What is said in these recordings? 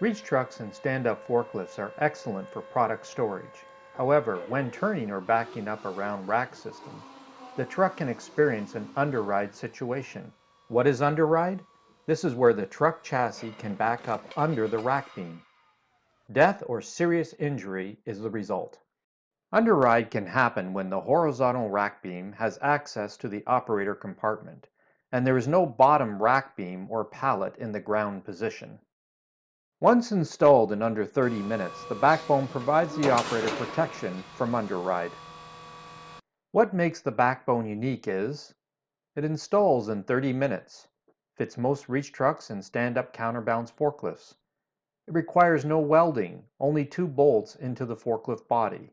Reach trucks and stand-up forklifts are excellent for product storage. However, when turning or backing up around rack system, the truck can experience an underride situation. What is underride? This is where the truck chassis can back up under the rack beam. Death or serious injury is the result. Underride can happen when the horizontal rack beam has access to the operator compartment, and there is no bottom rack beam or pallet in the ground position. Once installed in under 30 minutes, the backbone provides the operator protection from underride. What makes the backbone unique is it installs in 30 minutes, fits most reach trucks and stand-up counterbalance forklifts. It requires no welding, only two bolts into the forklift body.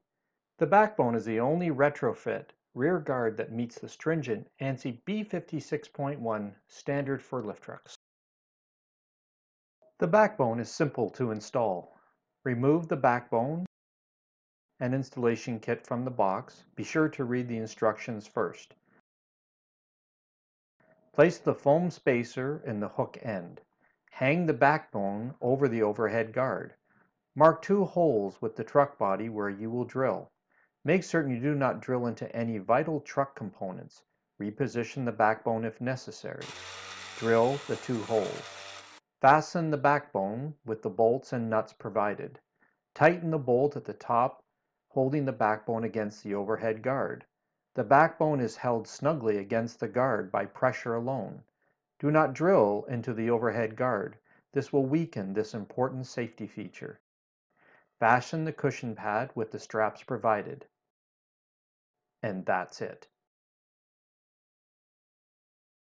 The backbone is the only retrofit rear guard that meets the stringent ANSI B56.1 standard for lift trucks. The backbone is simple to install. Remove the backbone and installation kit from the box. Be sure to read the instructions first. Place the foam spacer in the hook end. Hang the backbone over the overhead guard. Mark two holes with the truck body where you will drill. Make certain you do not drill into any vital truck components. Reposition the backbone if necessary. Drill the two holes. Fasten the backbone with the bolts and nuts provided. Tighten the bolt at the top holding the backbone against the overhead guard. The backbone is held snugly against the guard by pressure alone. Do not drill into the overhead guard. This will weaken this important safety feature. Fasten the cushion pad with the straps provided. And that's it.